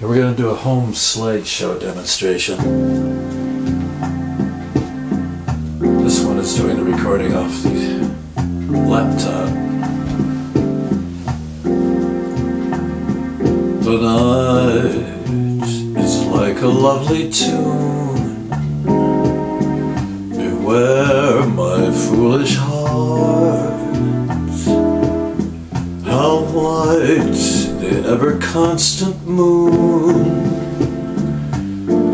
We're going to do a home slideshow demonstration. This one is doing the recording off the laptop. The night is like a lovely tune. Beware my foolish heart. White the ever constant moon.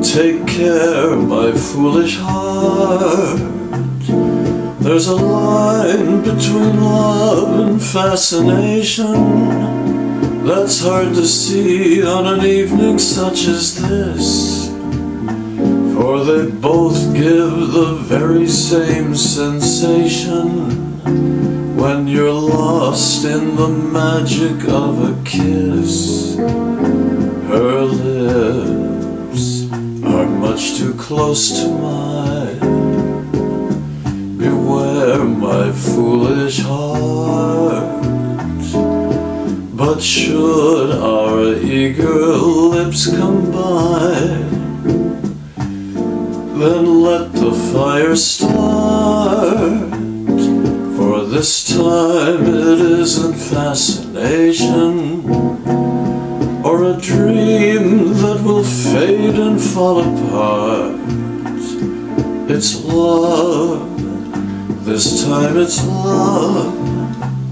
Take care, my foolish heart. There's a line between love and fascination that's hard to see on an evening such as this. For they both give the very same sensation when you're lost in the magic of a kiss. Her lips are much too close to mine. Beware my foolish heart. But should our eager lips combine, then let the fire start. This time it isn't fascination or a dream that will fade and fall apart. It's love, this time it's love,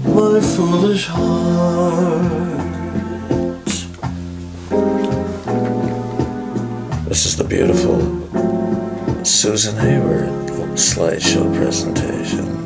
my foolish heart. This is the beautiful Susan Hayward slideshow presentation.